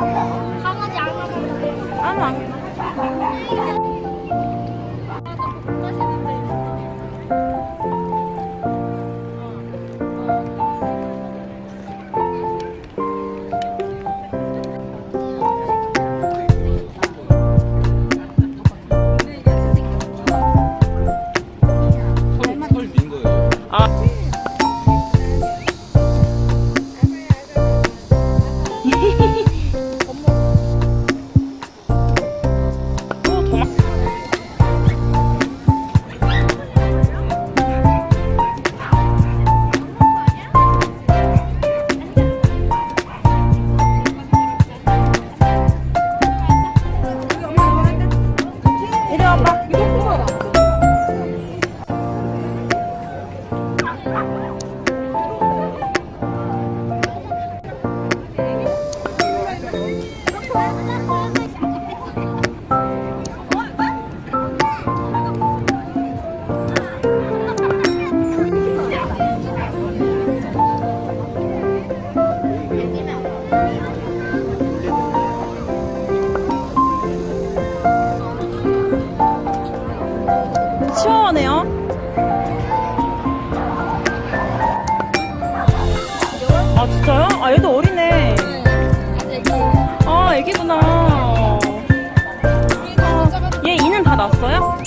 Không. 시원하네요. 아 진짜요? 아 얘도 어리네. 아 애기구나. 얘 이는 다 났어요?